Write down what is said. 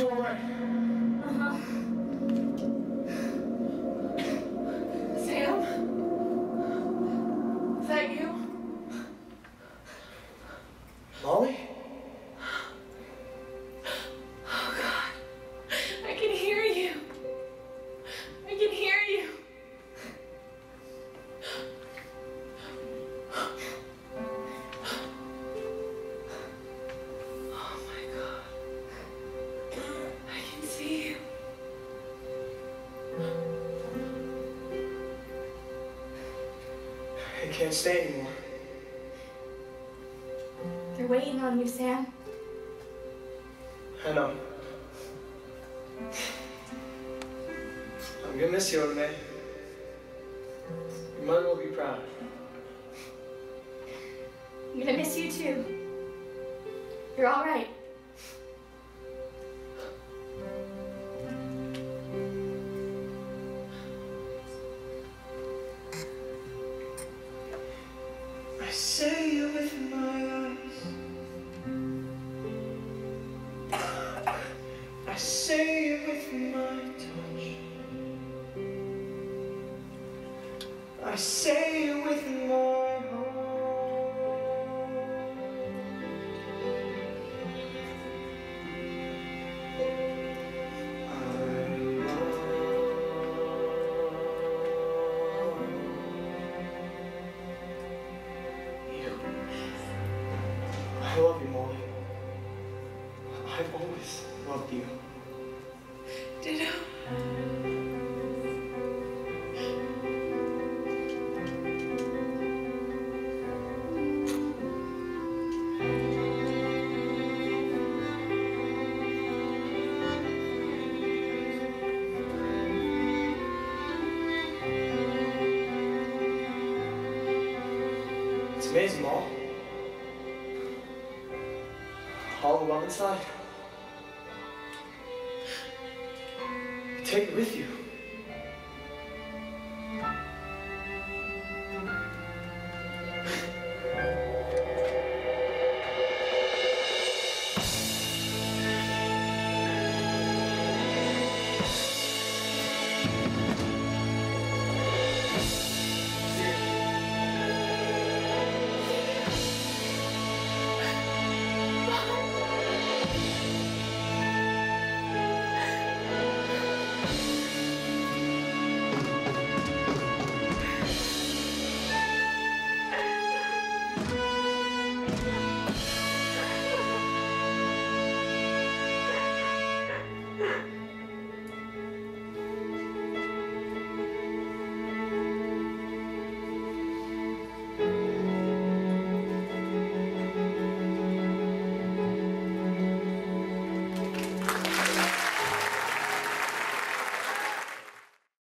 all right. Uh-huh. Sam? Is that you? Molly? Oh, God. I can hear you. I can hear can't stay anymore. They're waiting on you, Sam. I know. I'm gonna miss you, Renee. Your mother will be proud. I'm gonna miss you too. You're all right. Say it with my heart. I love you, Molly. I've always loved you. Ditto. Mom. All the love inside. Take it with you.